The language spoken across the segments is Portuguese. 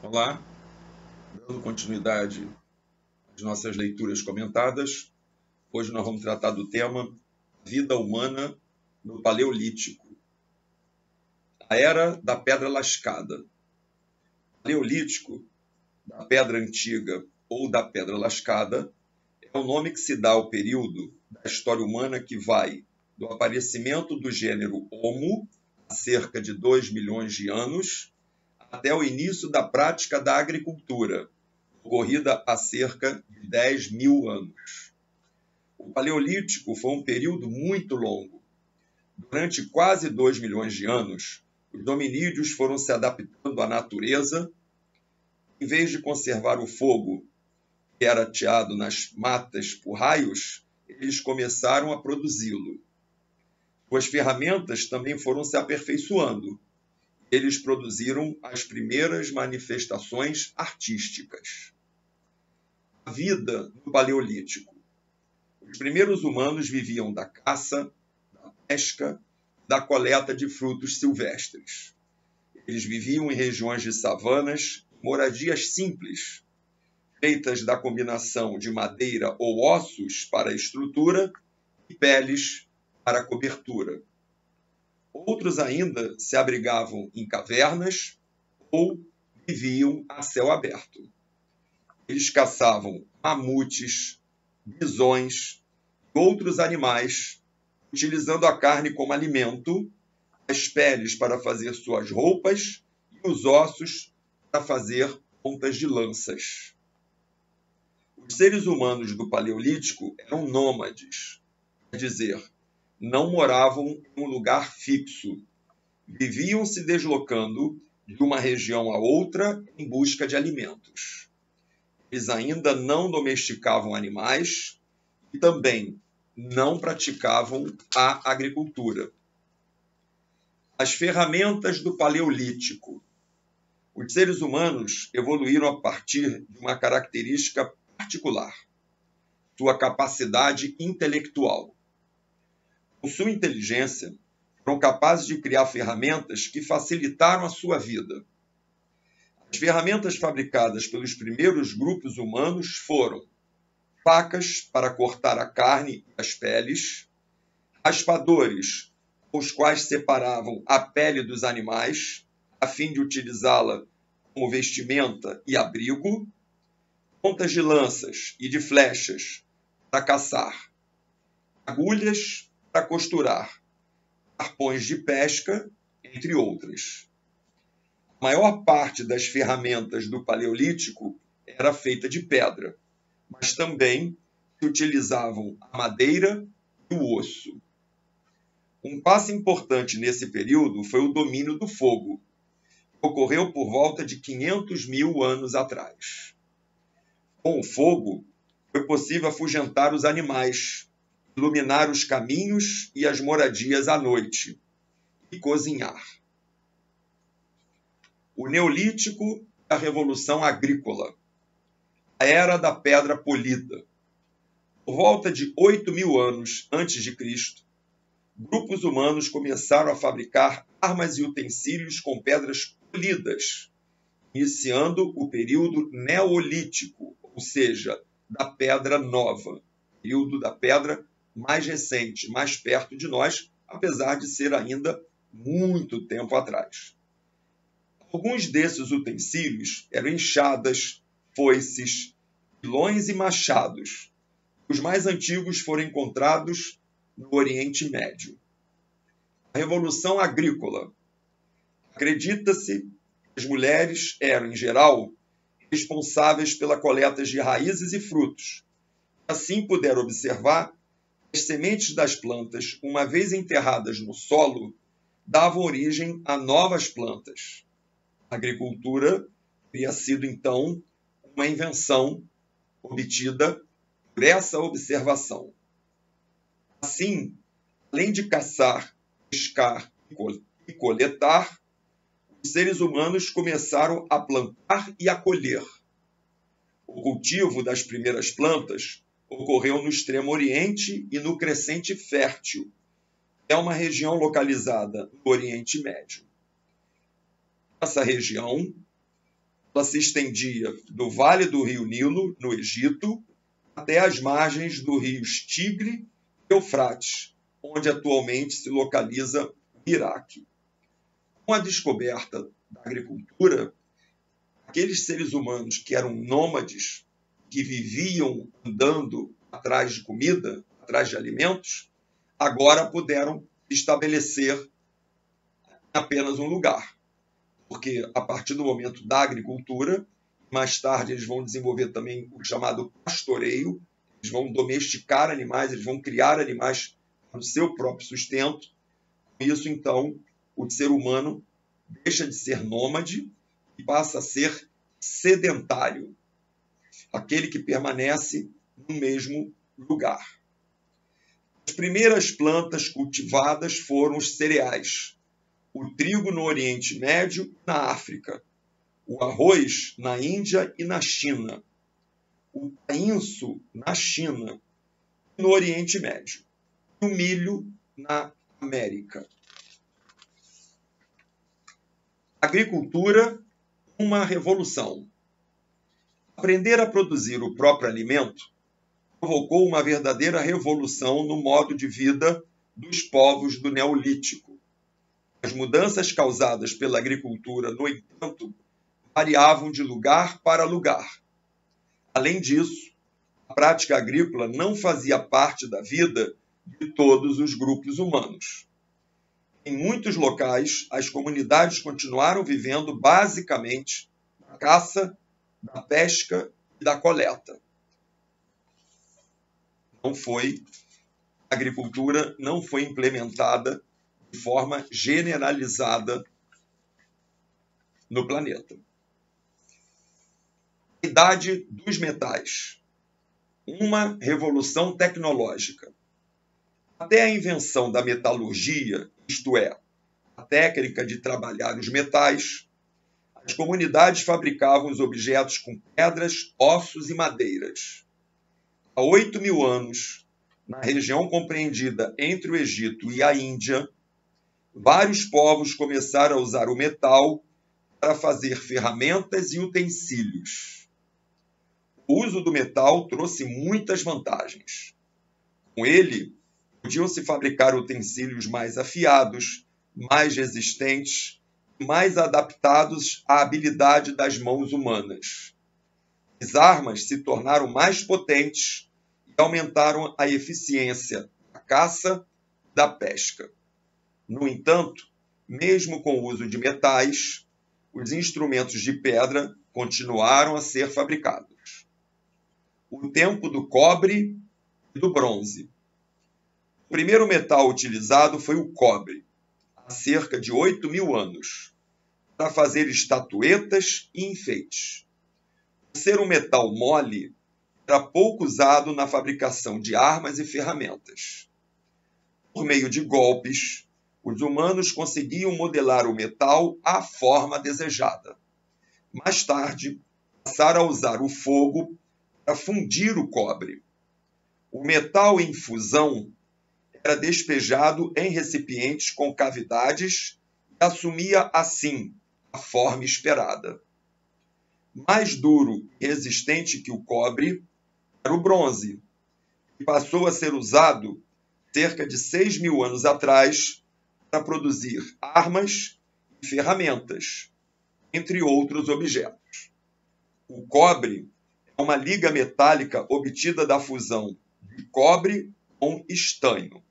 Olá, dando continuidade às nossas leituras comentadas, hoje nós vamos tratar do tema Vida Humana no Paleolítico, a Era da Pedra Lascada. Paleolítico, da Pedra Antiga ou da Pedra Lascada, é o nome que se dá ao período da história humana que vai do aparecimento do gênero Homo, há cerca de 2 milhões de anos, até o início da prática da agricultura, ocorrida há cerca de 10 mil anos. O Paleolítico foi um período muito longo. Durante quase 2 milhões de anos, os dominídeos foram se adaptando à natureza. Em vez de conservar o fogo que era ateado nas matas por raios, eles começaram a produzi-lo. Suas ferramentas também foram se aperfeiçoando eles produziram as primeiras manifestações artísticas. A vida no Paleolítico. Os primeiros humanos viviam da caça, da pesca, da coleta de frutos silvestres. Eles viviam em regiões de savanas, moradias simples, feitas da combinação de madeira ou ossos para a estrutura e peles para a cobertura. Outros ainda se abrigavam em cavernas ou viviam a céu aberto. Eles caçavam mamutes, bisões e outros animais, utilizando a carne como alimento, as peles para fazer suas roupas e os ossos para fazer pontas de lanças. Os seres humanos do Paleolítico eram nômades, quer dizer, não moravam em um lugar fixo. Viviam se deslocando de uma região a outra em busca de alimentos. Eles ainda não domesticavam animais e também não praticavam a agricultura. As ferramentas do Paleolítico. Os seres humanos evoluíram a partir de uma característica particular: sua capacidade intelectual com sua inteligência, foram capazes de criar ferramentas que facilitaram a sua vida. As ferramentas fabricadas pelos primeiros grupos humanos foram facas para cortar a carne e as peles, raspadores os quais separavam a pele dos animais, a fim de utilizá-la como vestimenta e abrigo, pontas de lanças e de flechas para caçar, agulhas para costurar, arpões de pesca, entre outras. A maior parte das ferramentas do Paleolítico era feita de pedra, mas também se utilizavam a madeira e o osso. Um passo importante nesse período foi o domínio do fogo, que ocorreu por volta de 500 mil anos atrás. Com o fogo, foi possível afugentar os animais, iluminar os caminhos e as moradias à noite, e cozinhar. O Neolítico a Revolução Agrícola, a Era da Pedra Polida. Por volta de 8 mil anos antes de Cristo, grupos humanos começaram a fabricar armas e utensílios com pedras polidas, iniciando o período Neolítico, ou seja, da Pedra Nova, período da Pedra mais recente, mais perto de nós, apesar de ser ainda muito tempo atrás. Alguns desses utensílios eram enxadas, foices, pilões e machados. Os mais antigos foram encontrados no Oriente Médio. A Revolução Agrícola. Acredita-se que as mulheres eram, em geral, responsáveis pela coleta de raízes e frutos. Assim puderam observar as sementes das plantas, uma vez enterradas no solo, davam origem a novas plantas. A agricultura teria sido, então, uma invenção obtida por essa observação. Assim, além de caçar, pescar e coletar, os seres humanos começaram a plantar e a colher. O cultivo das primeiras plantas ocorreu no Extremo Oriente e no Crescente Fértil. É uma região localizada no Oriente Médio. Essa região ela se estendia do vale do rio Nilo, no Egito, até as margens do rios Tigre e Eufrates, onde atualmente se localiza o Iraque. Com a descoberta da agricultura, aqueles seres humanos que eram nômades, que viviam andando atrás de comida, atrás de alimentos, agora puderam estabelecer apenas um lugar. Porque a partir do momento da agricultura, mais tarde eles vão desenvolver também o chamado pastoreio, eles vão domesticar animais, eles vão criar animais para o seu próprio sustento. Com isso, então, o ser humano deixa de ser nômade e passa a ser sedentário, aquele que permanece no mesmo lugar. As primeiras plantas cultivadas foram os cereais, o trigo no Oriente Médio e na África, o arroz na Índia e na China, o painço na China e no Oriente Médio, e o milho na América. Agricultura, uma revolução. Aprender a produzir o próprio alimento provocou uma verdadeira revolução no modo de vida dos povos do Neolítico. As mudanças causadas pela agricultura, no entanto, variavam de lugar para lugar. Além disso, a prática agrícola não fazia parte da vida de todos os grupos humanos. Em muitos locais, as comunidades continuaram vivendo basicamente da caça, da pesca e da coleta não foi a agricultura não foi implementada de forma generalizada no planeta. Idade dos metais. Uma revolução tecnológica. Até a invenção da metalurgia, isto é, a técnica de trabalhar os metais, as comunidades fabricavam os objetos com pedras, ossos e madeiras há 8 mil anos, na região compreendida entre o Egito e a Índia, vários povos começaram a usar o metal para fazer ferramentas e utensílios. O uso do metal trouxe muitas vantagens. Com ele, podiam-se fabricar utensílios mais afiados, mais resistentes, mais adaptados à habilidade das mãos humanas. As armas se tornaram mais potentes aumentaram a eficiência da caça da pesca. No entanto, mesmo com o uso de metais, os instrumentos de pedra continuaram a ser fabricados. O tempo do cobre e do bronze. O primeiro metal utilizado foi o cobre, cerca de 8 mil anos, para fazer estatuetas e enfeites. Por ser um metal mole, era pouco usado na fabricação de armas e ferramentas. Por meio de golpes, os humanos conseguiam modelar o metal à forma desejada. Mais tarde, passaram a usar o fogo para fundir o cobre. O metal em fusão era despejado em recipientes com cavidades e assumia assim a forma esperada. Mais duro e resistente que o cobre, era o bronze, que passou a ser usado cerca de 6 mil anos atrás para produzir armas e ferramentas, entre outros objetos. O cobre é uma liga metálica obtida da fusão de cobre com estanho.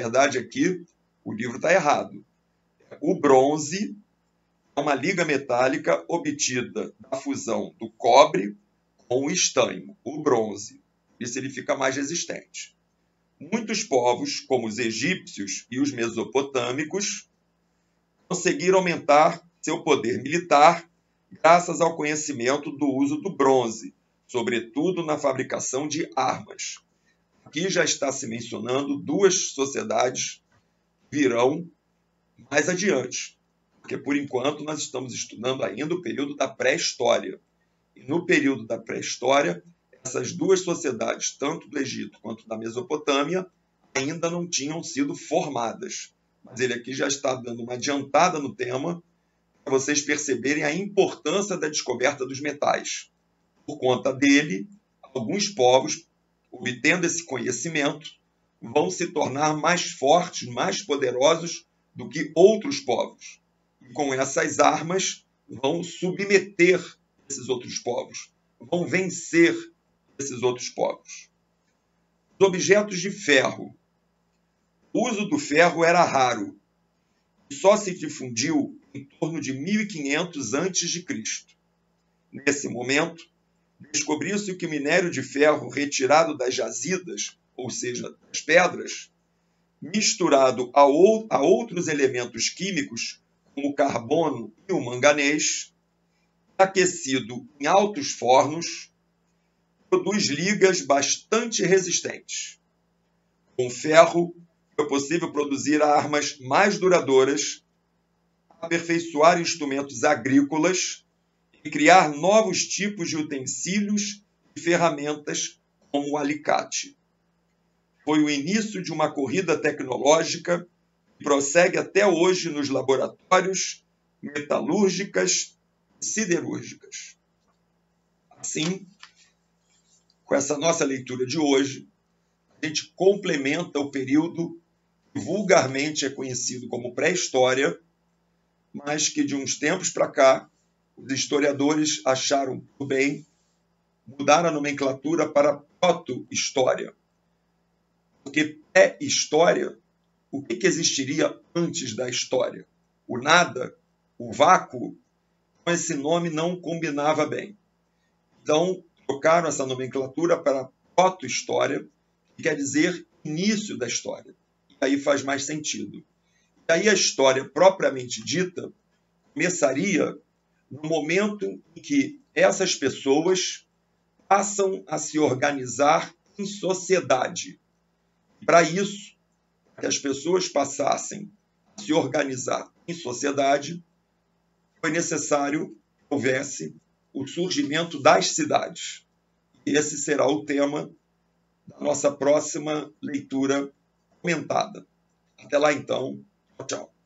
Verdade, aqui o livro está errado. O bronze é uma liga metálica obtida da fusão do cobre com o estanho, o bronze. Isso ele fica mais resistente. Muitos povos, como os egípcios e os mesopotâmicos, conseguiram aumentar seu poder militar graças ao conhecimento do uso do bronze, sobretudo na fabricação de armas. Aqui já está se mencionando duas sociedades virão mais adiante, porque por enquanto nós estamos estudando ainda o período da pré-história. E no período da pré-história, essas duas sociedades, tanto do Egito quanto da Mesopotâmia, ainda não tinham sido formadas. Mas ele aqui já está dando uma adiantada no tema para vocês perceberem a importância da descoberta dos metais. Por conta dele, alguns povos, obtendo esse conhecimento, vão se tornar mais fortes, mais poderosos do que outros povos. E com essas armas, vão submeter esses outros povos, vão vencer esses outros povos. Os objetos de ferro. O uso do ferro era raro e só se difundiu em torno de 1500 a.C. Nesse momento, descobriu-se que o minério de ferro retirado das jazidas, ou seja, das pedras, misturado a, outros elementos químicos, como o carbono e o manganês, aquecido em altos fornos, produz ligas bastante resistentes. Com ferro, é possível produzir armas mais duradouras, aperfeiçoar instrumentos agrícolas e criar novos tipos de utensílios e ferramentas, como o alicate. Foi o início de uma corrida tecnológica que prossegue até hoje nos laboratórios metalúrgicas e siderúrgicas. Assim, com essa nossa leitura de hoje, a gente complementa o período que vulgarmente é conhecido como pré-história, mas que de uns tempos para cá os historiadores acharam por bem mudar a nomenclatura para proto-história. Porque pré-história, o que, que existiria antes da história? O nada, o vácuo, com esse nome não combinava bem. Então, trocaram essa nomenclatura para proto-história, que quer dizer início da história. E aí faz mais sentido. E aí a história propriamente dita começaria no momento em que essas pessoas passam a se organizar em sociedade. Para isso, que as pessoas passassem a se organizar em sociedade, foi necessário que houvesse o surgimento das cidades. E esse será o tema da nossa próxima leitura comentada. Até lá então, tchau, tchau.